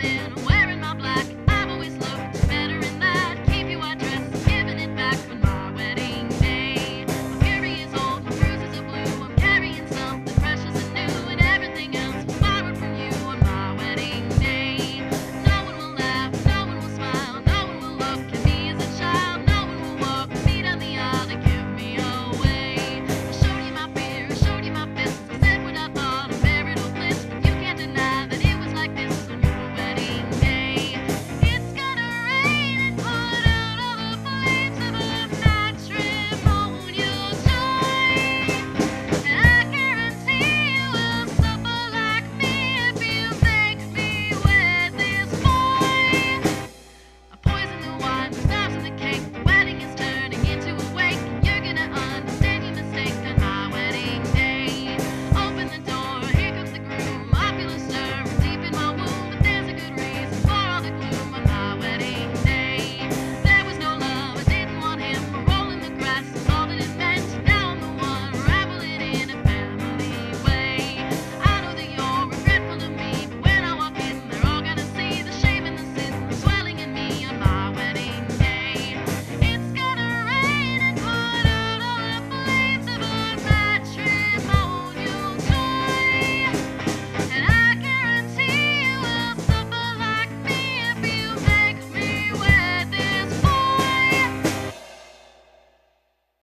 coming.